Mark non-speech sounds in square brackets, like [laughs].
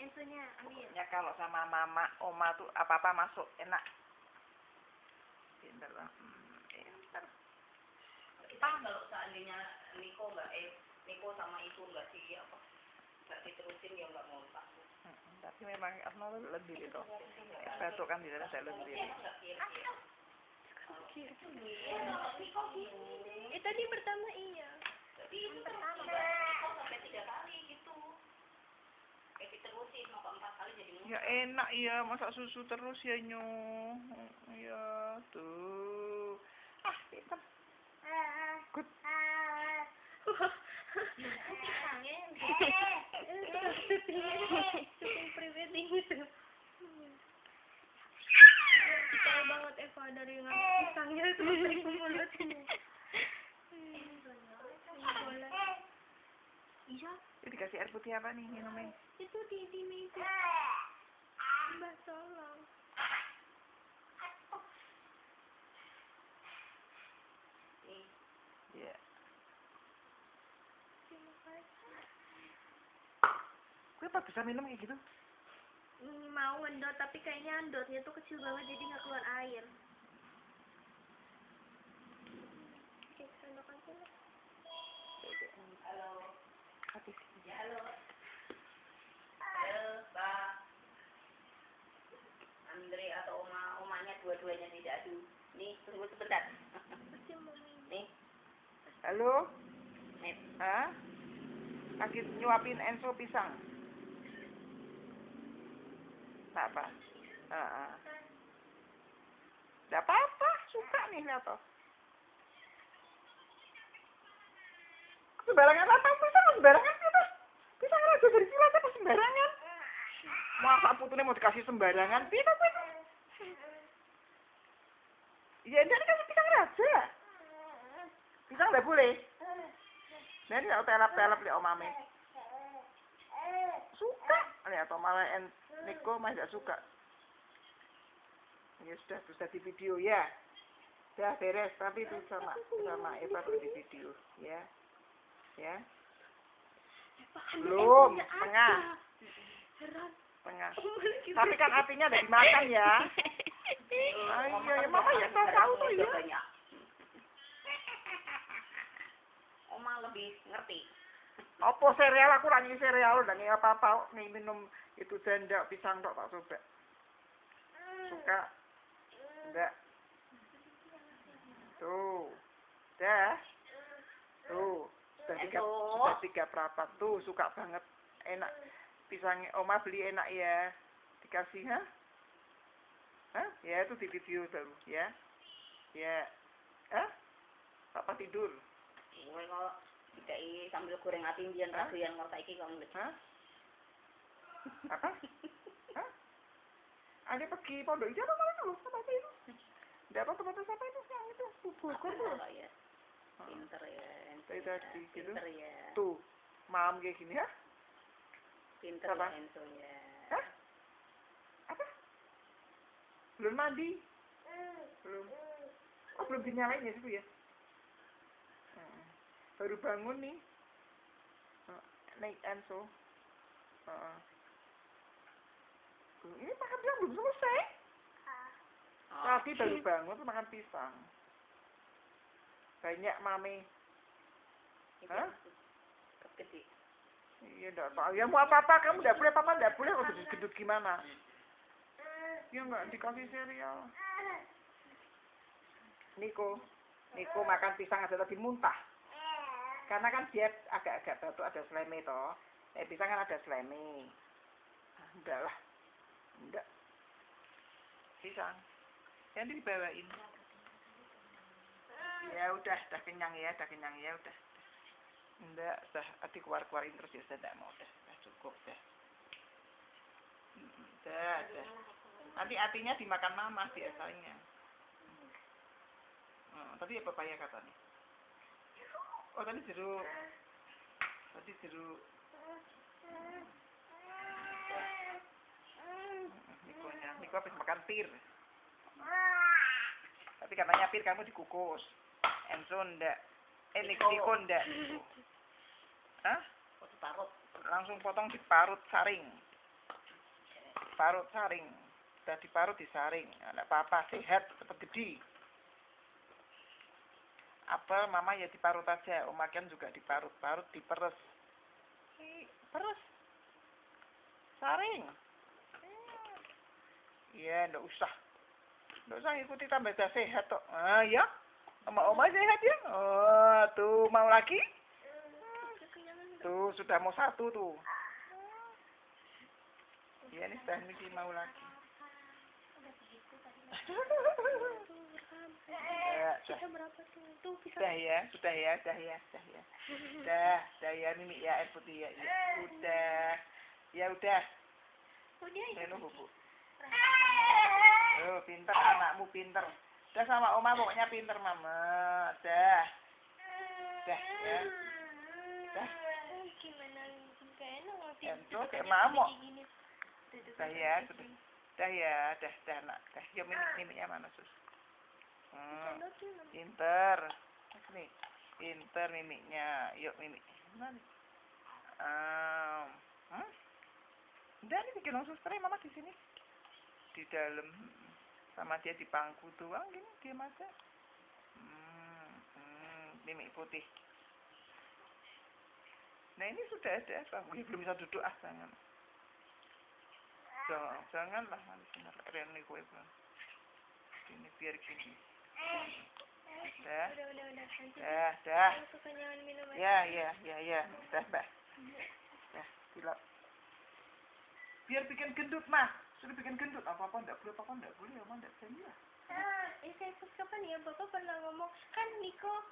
Ensonya ambil. Ya kalau sama mama, oma tuh apa-apa masuk enak. Pinter bang. Hmm, pinter. Kita kalau seandainya Niko nggak eh Niko sama ibu nggak di apa nggak diterusin ya nggak mau tak. Hmm, Tapi memang Asma tuh lebih itu. Batuk kan di dalam saya lebih. Eh tadi pertama iya. Tapi itu pertama sampai tiga kali gitu. Diterusin mau keempat kali jadi Ya enak ya, masak susu terus ya nyu. Ya tuh. Ah, pinter. Good. Syuting prewedding itu. Tahu banget Eva dari ngambil pisangnya itu sampai ke mulutnya. Bola. Iya, Ini putih apa nih minumnya? itu di di meja. Mbak tolong. Iya. Terima kasih. Gue apa bisa minum kayak gitu? Hmm, mau ngendot tapi kayaknya endotnya tuh kecil banget jadi nggak keluar air. Oke, sendok aja lah. halo Habis. ya halo halo Mbak Andre atau Oma Omanya dua-duanya tidak adu. Nih tunggu sebentar. Nih Halo? Net. Hah? Lagi nyuapin Enso pisang. Tak apa. Heeh. Tidak apa-apa, suka nih lihat toh. Sembarangan apa pisang sembarangan kita. Pisang aja dari silat apa sembarangan. Masa putune mau dikasih sembarangan? Tidak itu. Ya ini kasih pisang raja. Pisang nggak boleh. Ini kalau telap-telap lihat omame. Suka. Lihat omame en Niko mah nggak suka. Ya sudah, sudah di video ya. Sudah beres, tapi itu sama sama Eva perlu di video, ya. Ya, belum, tengah, tengah. Tapi kan apinya ada dimakan ya. [laughs] Ayo, ya mama ya tahu tahu tuh ya. Oma lebih ngerti. Apa sereal aku rangi sereal dan ini apa-apa nih minum itu janda pisang tok tak coba. Suka? Enggak. Tuh. Dah. Tuh. Sudah tiga, sudah tiga perapat. Tuh, suka banget. Enak. Pisangnya Oma beli enak ya. Dikasih, ha? Hah? Ya, itu di video baru, ya. Ya. Hah? Papa tidur. Gue kalau tidak sambil goreng ati mbiyen ragu yang ngerti iki kok. Hah? Apa? Hah? Ada pergi pondok hijau apa mana dulu? Apa itu? Tidak apa tempat apa itu? Yang itu bubur tuh. kalau ya? Pinter ya. Enzo Dari ya. gitu. Pinter ya. Tuh, mam kayak gini ya? Pinter Apa? ya Enzo ya. Hah? Apa? Belum mandi? Belum. Oh, belum dinyalain ya ya? Hmm. Baru bangun nih. Oh, Naik. Heeh. Tuh, Ini makan pisang belum selesai. Oh. Tadi baru bangun tuh makan pisang. Banyak mami. Itu Hah? Gede. Iya, enggak tahu. Ya mau apa-apa, kamu enggak boleh apa-apa, enggak boleh kalau gendut-gendut gimana. Ya enggak dikasih serial. Niko, Niko makan pisang ada tadi muntah. Karena kan dia agak-agak batuk ada seleme toh. Eh pisang kan ada seleme. Ah, enggak lah. Enggak. Pisang. Yang dibawain. Ya udah, udah kenyang ya, udah kenyang ya, udah. Enggak, udah adik keluar-keluarin terus ya, sudah enggak mau, udah, udah cukup, udah. Udah, udah. Nanti artinya dimakan mama biasanya. Hmm, tadi ya pepaya katanya. Oh, tadi jeruk. Tadi jeruk. Hmm, Nikonya, Niko habis makan pir. Tapi katanya pir kamu dikukus. Enzo ndak. Eh, Nik Niko ndak. Hah? Langsung potong diparut saring. diparut saring udah diparut disaring. Anak papa sehat cepet gede. Apel mama ya diparut aja. Oma kan juga diparut. Parut diperes. Peres saring? Iya ndak usah. Ndak usah ikuti tambah sehat tok ah ya sama oma sehat ya? Oh tuh mau lagi? Tuh sudah mau satu tuh. Iya nih sudah mau lagi. Kita berapa tuh? Tuh bisa. Sudah ya, sudah ya, sudah ya, sudah ya. Sudah, sudah ya, Mimi ya, air putih ya. ya. Udah. Ya udah. Udah ya. Minum bubuk. Oh, pinter anakmu pinter. Udah sama oma pokoknya pinter mama. Dah. Dah ya. Dah. Gimana? Gak enak. Entuk kayak mamok. Gini. Duduk Dah ya, sudah. Dah ya, dah, dah nak. Dah, yuk mimi, miminya mana sus? Hmm. Pinter. Nih, pinter mimiknya. Yuk mimik. Mana? Um, hmm? Udah nih bikin suster mama di sini. Di dalam sama dia di pangku doang gini dia aja. Hmm, hmm, mimik putih. Nah ini sudah ada bangku Ya, belum bisa duduk ah. Jangan, janganlah benar Rene gue bilang. Ini biar gini. Dah. Nanti dah, dah. air. Ya, ya, ya, ya. Dah, mbak. Dah, gila. Biar bikin gendut, mah. Suruh bikin gendut. Apa-apa enggak boleh, apa-apa enggak boleh. Apa enggak boleh. Ah, eh, saya kapan ya Bapak pernah ngomong kan Niko